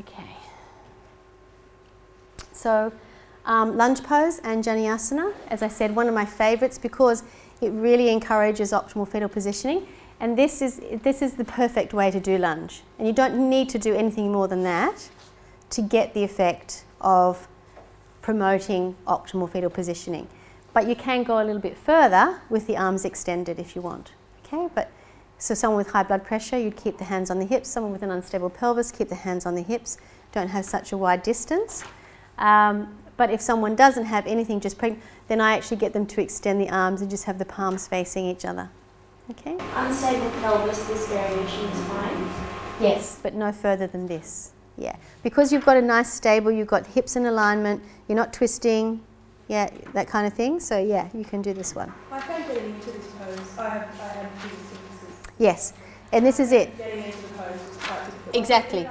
Okay. So um, lunge pose Anjaneyasana, as I said, one of my favorites because it really encourages optimal fetal positioning. And this is, this is the perfect way to do lunge. And you don't need to do anything more than that to get the effect of promoting optimal fetal positioning. But you can go a little bit further with the arms extended if you want. Okay, but so someone with high blood pressure, you'd keep the hands on the hips. Someone with an unstable pelvis, keep the hands on the hips. Don't have such a wide distance. Um, but if someone doesn't have anything just pregnant, then I actually get them to extend the arms and just have the palms facing each other. Okay? Unstable pelvis, this variation is fine. Yes, but no further than this. Yeah, because you've got a nice stable, you've got hips in alignment, you're not twisting, yeah, that kind of thing. So yeah, you can do this one. I found getting into this pose, I have, I have symphysis. Yes, and this is it. Exactly.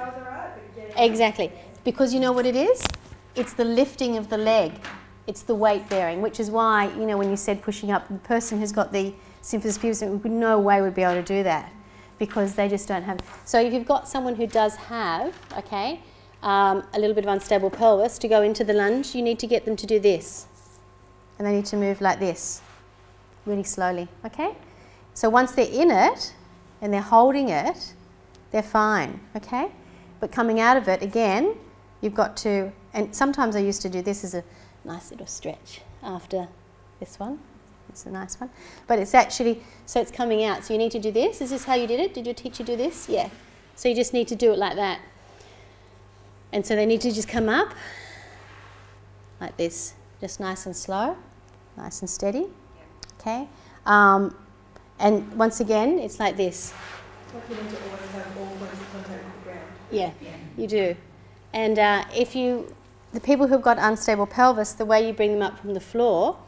Exactly. Because you know what it is? It's the lifting of the leg. It's the weight bearing, which is why, you know, when you said pushing up, the person who's got the symphysis pubis, no way would be able to do that because they just don't have. So if you've got someone who does have, okay, um, a little bit of unstable pelvis to go into the lunge, you need to get them to do this. And they need to move like this, really slowly, okay? So once they're in it and they're holding it, they're fine, okay? But coming out of it, again, you've got to, and sometimes I used to do this as a nice little stretch after this one. It's a nice one. But it's actually, so it's coming out. So you need to do this. Is this how you did it? Did your teacher do this? Yeah. So you just need to do it like that. And so they need to just come up like this, just nice and slow, nice and steady. Okay. Um, and once again, it's like this. Like you need to always have all points of contact with the ground. Yeah, you do. And uh, if you, the people who've got unstable pelvis, the way you bring them up from the floor,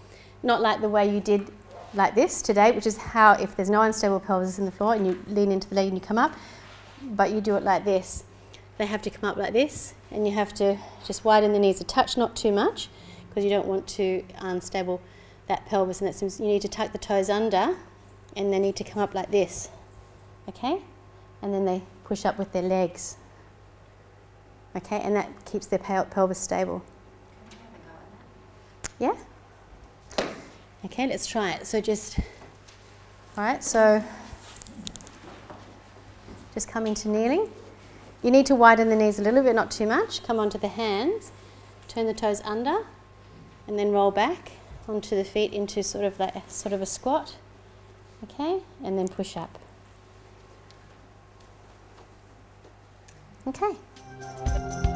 not like the way you did like this today, which is how if there's no unstable pelvis in the floor and you lean into the leg and you come up, but you do it like this. They have to come up like this and you have to just widen the knees a touch, not too much, because you don't want to unstable that pelvis and that seems you need to tuck the toes under and they need to come up like this. Okay? And then they push up with their legs. Okay, and that keeps their pelvis stable. Yeah? Okay, let's try it. So just, all right, so just come into kneeling. You need to widen the knees a little bit, not too much. Come onto the hands, turn the toes under, and then roll back onto the feet into sort of like sort of a squat. Okay, and then push up. Okay.